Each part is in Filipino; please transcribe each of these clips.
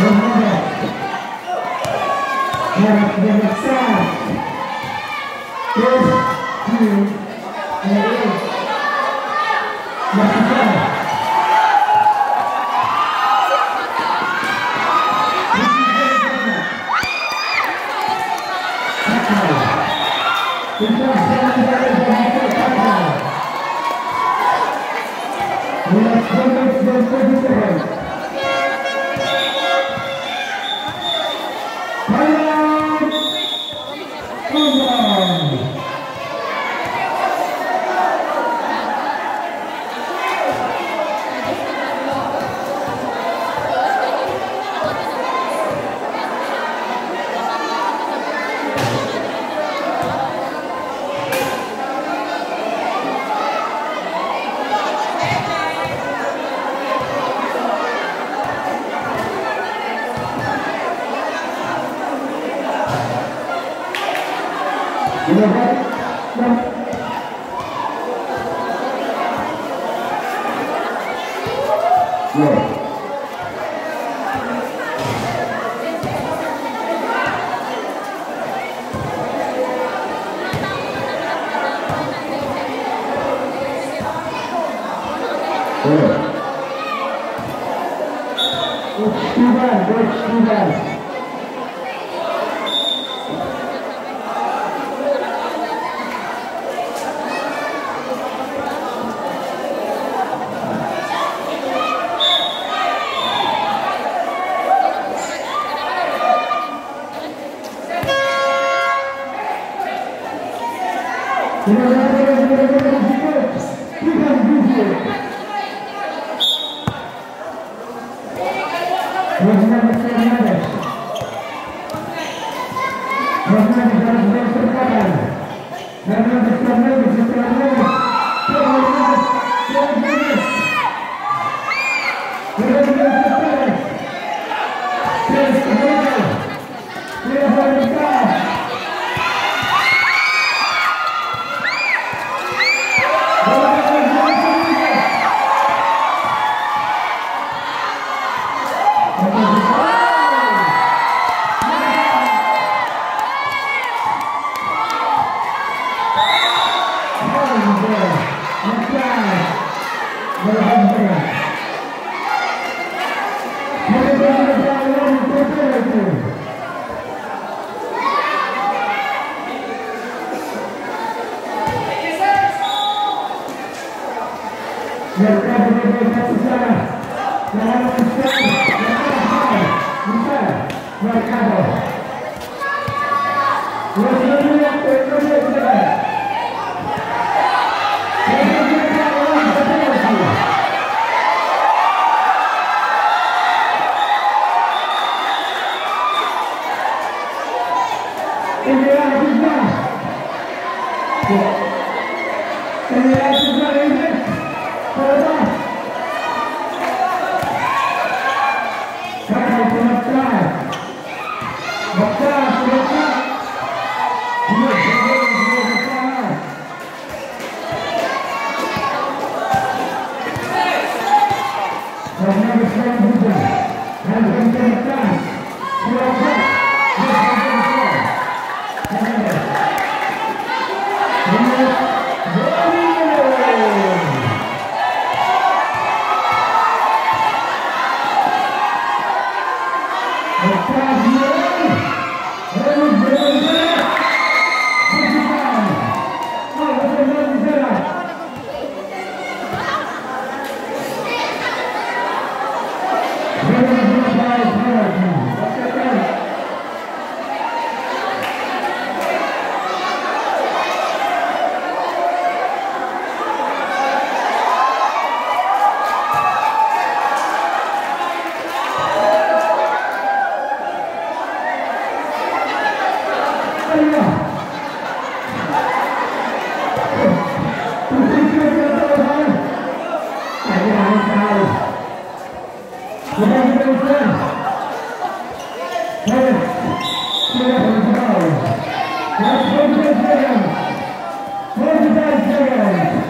Muhammad Harap dan besar. Terus hmm, seconds. 45 seconds.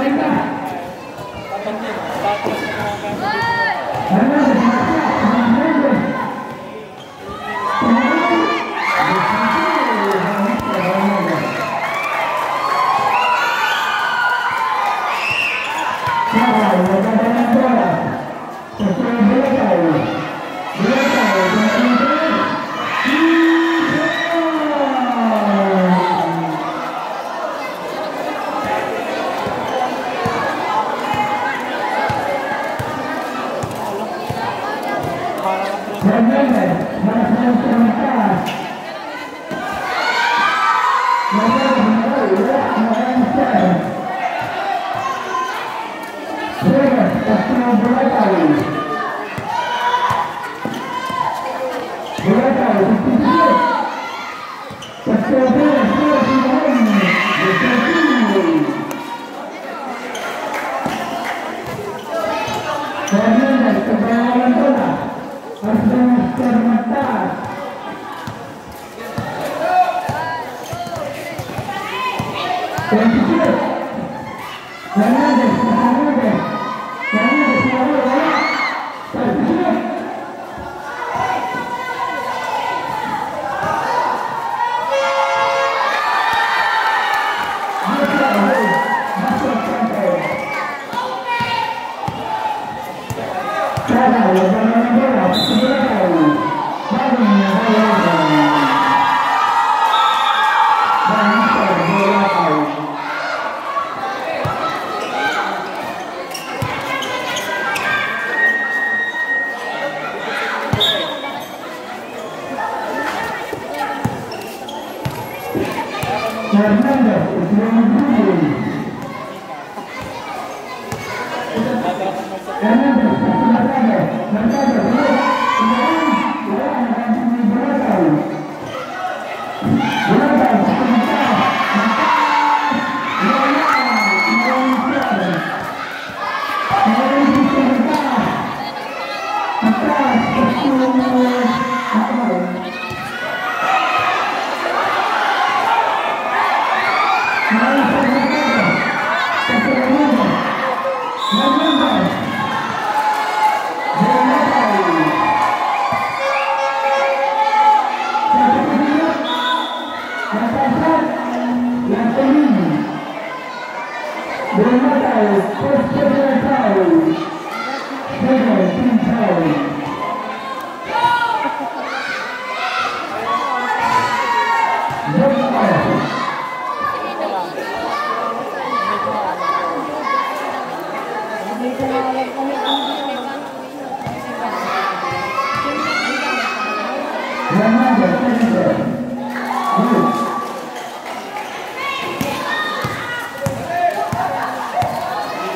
Thank you.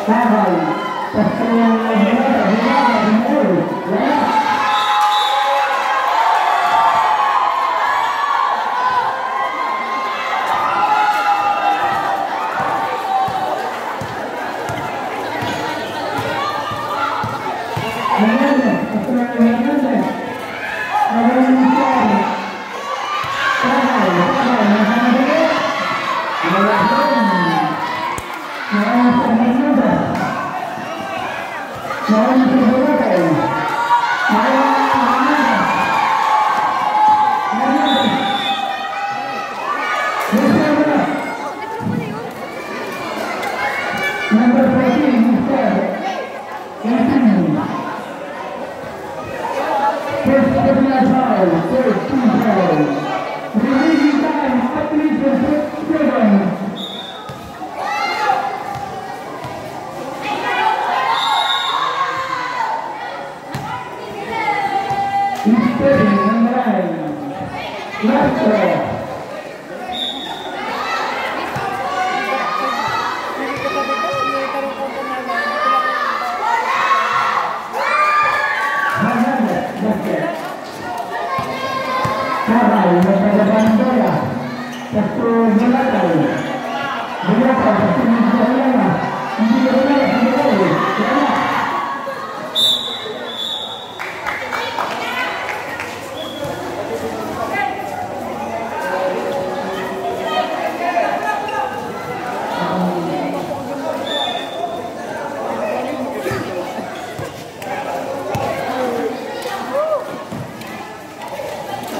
Bye bye. Pertanyaan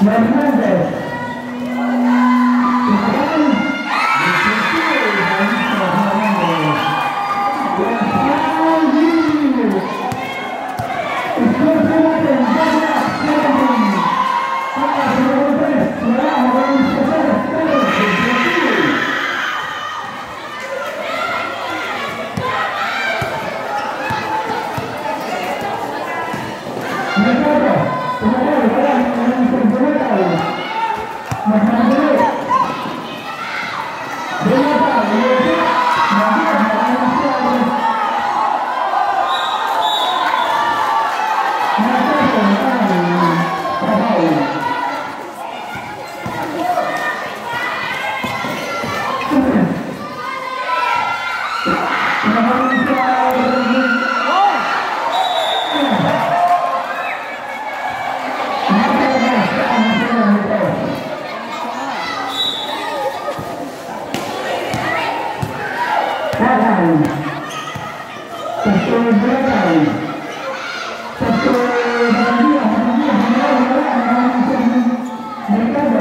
Amen. Gracias.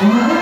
Mm-hmm.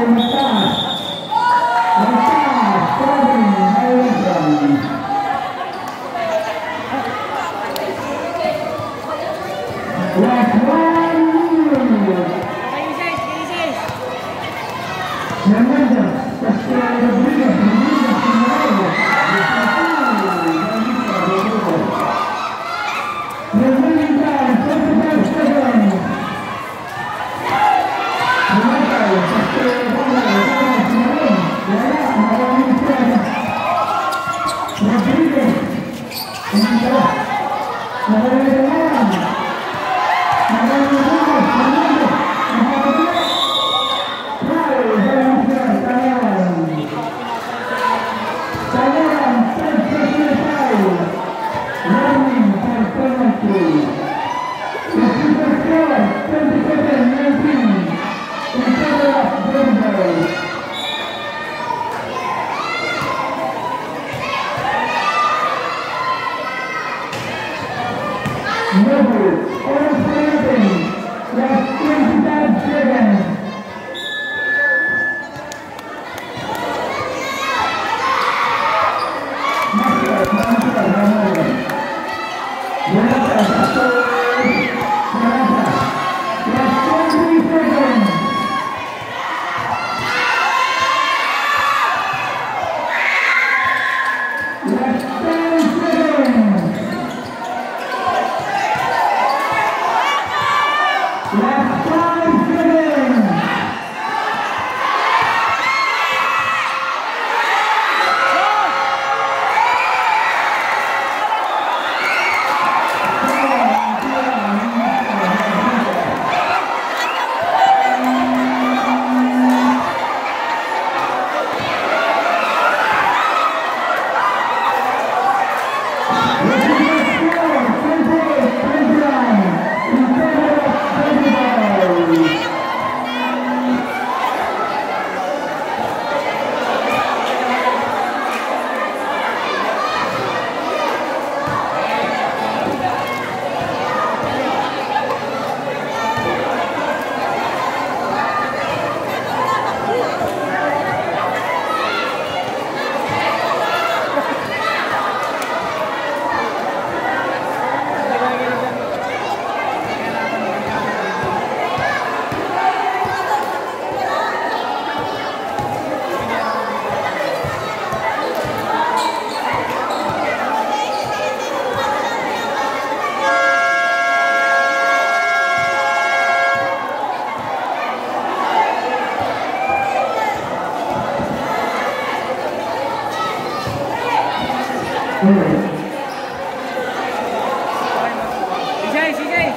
Gracias. Sijay, Sijay.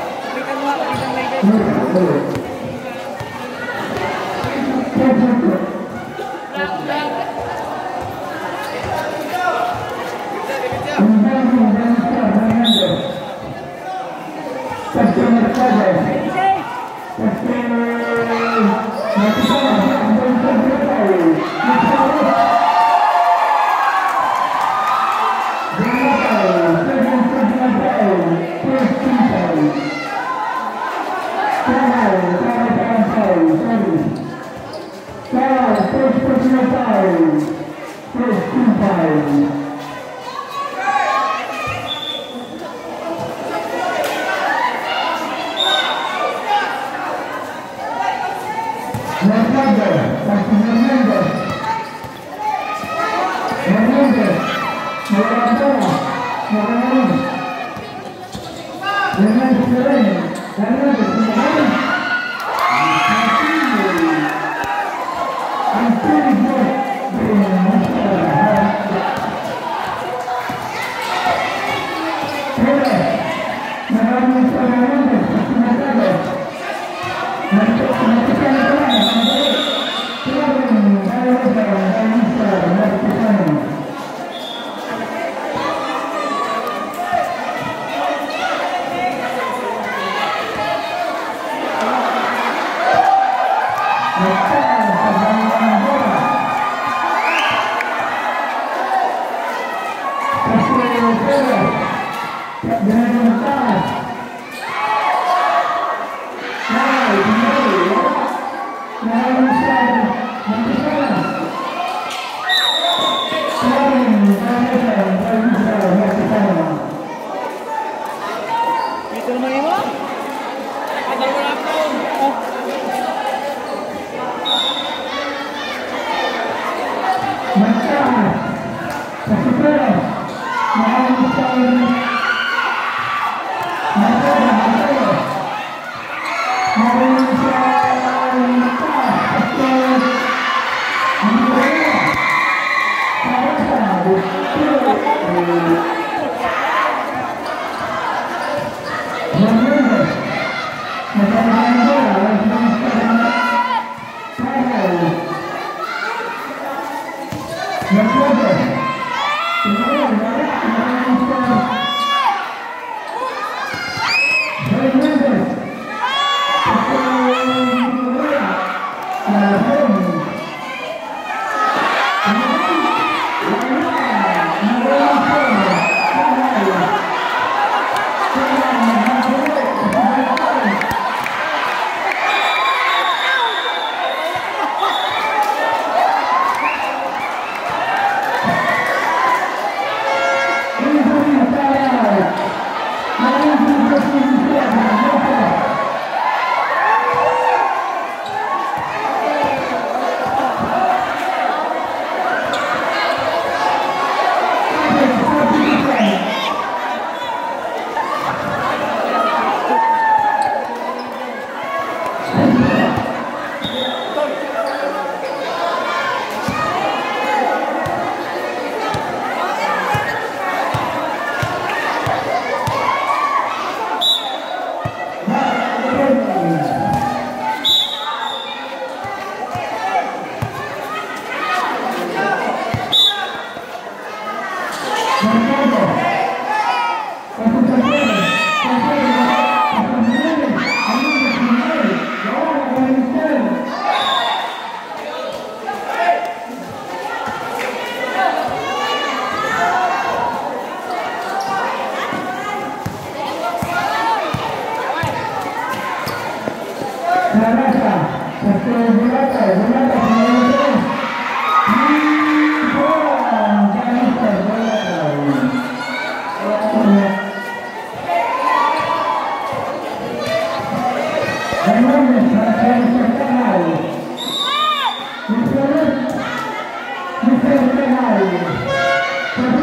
Amém.